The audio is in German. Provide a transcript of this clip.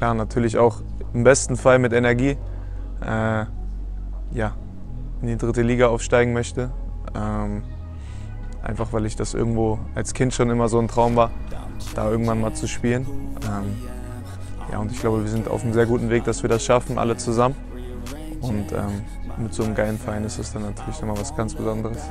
Klar, natürlich auch im besten Fall mit Energie. Äh, ja, in die dritte Liga aufsteigen möchte. Ähm, einfach weil ich das irgendwo als Kind schon immer so ein Traum war, da irgendwann mal zu spielen. Ähm, ja, und ich glaube, wir sind auf einem sehr guten Weg, dass wir das schaffen, alle zusammen. Und ähm, mit so einem geilen Verein ist es dann natürlich nochmal was ganz Besonderes.